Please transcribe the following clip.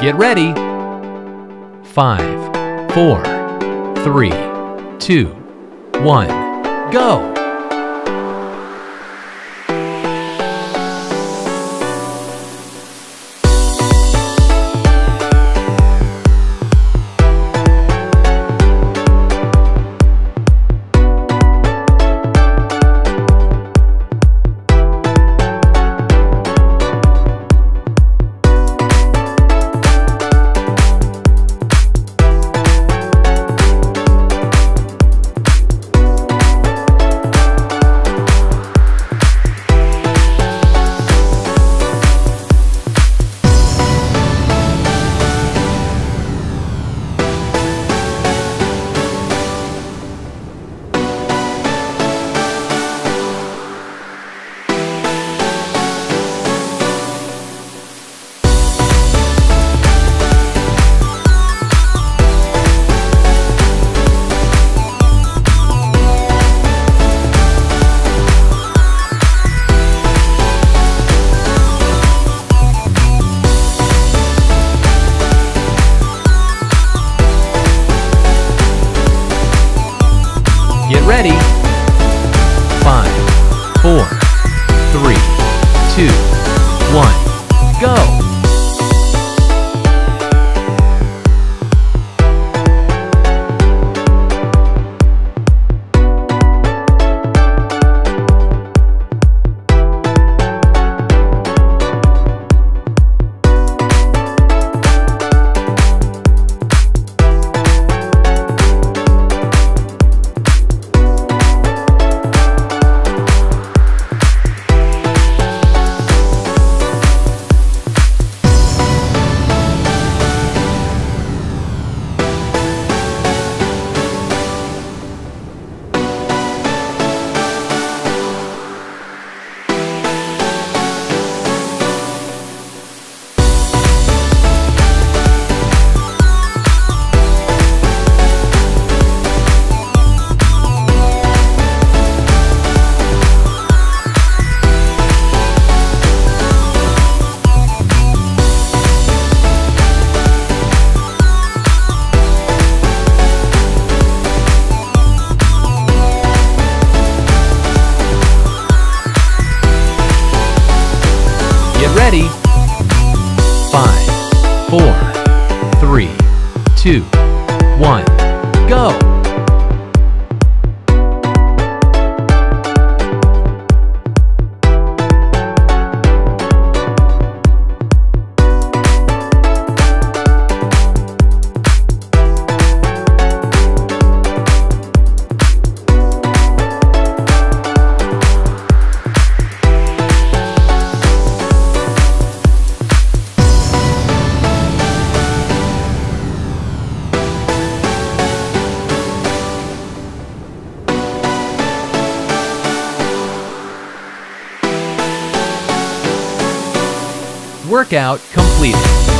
Get ready. Five, four, three, two, one, go. Get ready. Get ready. Five, four, three, two, one, go. Workout completed.